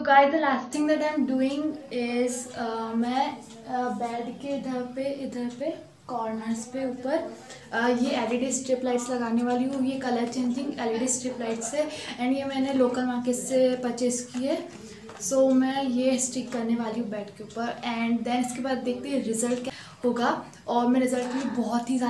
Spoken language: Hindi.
so guys the last thing that I am doing is मैं बेड uh, के इधर पे इधर पे कॉर्नर्स पे ऊपर uh, ये एलईडी स्ट्रिप लाइट्स लगाने वाली हूँ ये colour changing LED strip lights है एंड ये मैंने लोकल मार्केट से परचेज़ की है सो so, मैं ये स्टिक करने वाली हूँ बेड के ऊपर एंड देन इसके बाद देखते हैं रिज़ल्ट क्या होगा और मैं रिज़ल्ट भी बहुत ही ज़्यादा